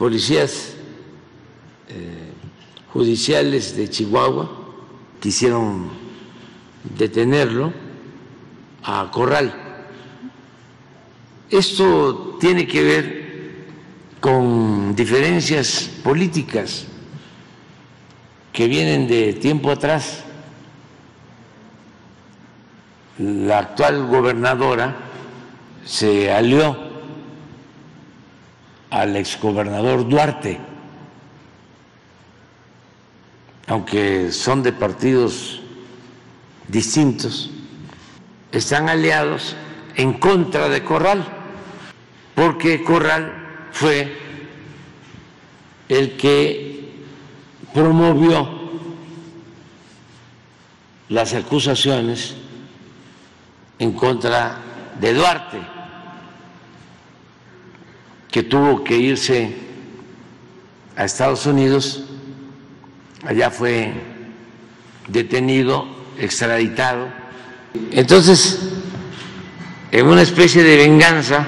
policías eh, judiciales de Chihuahua quisieron detenerlo a Corral. Esto tiene que ver con diferencias políticas que vienen de tiempo atrás. La actual gobernadora se alió al exgobernador Duarte, aunque son de partidos distintos, están aliados en contra de Corral, porque Corral fue el que promovió las acusaciones en contra de Duarte, que tuvo que irse a Estados Unidos, allá fue detenido, extraditado. Entonces, en una especie de venganza,